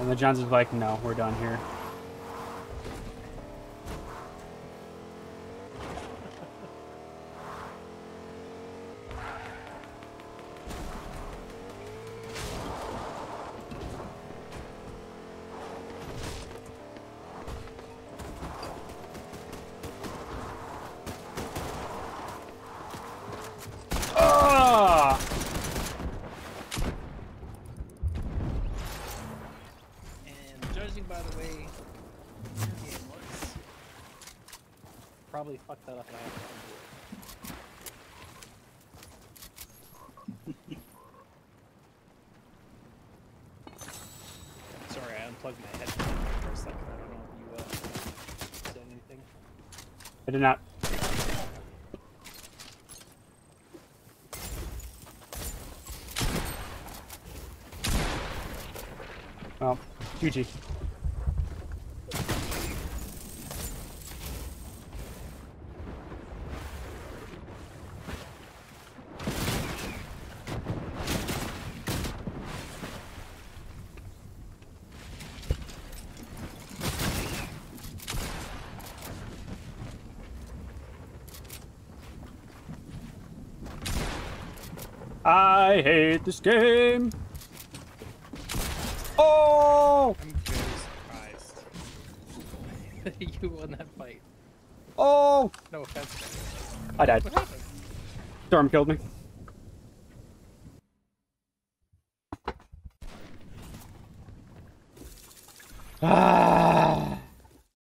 And the Johns is like, no, we're done here. Judging by the way your game looks, probably fucked that up and I have to undo it. Sorry, I unplugged my headphone for a second. I don't know if you uh, said anything. I did not. Well, GG. I hate this game. Oh! I'm very surprised you won that fight. Oh! No offense. I died. What happened? Storm killed me. Ah!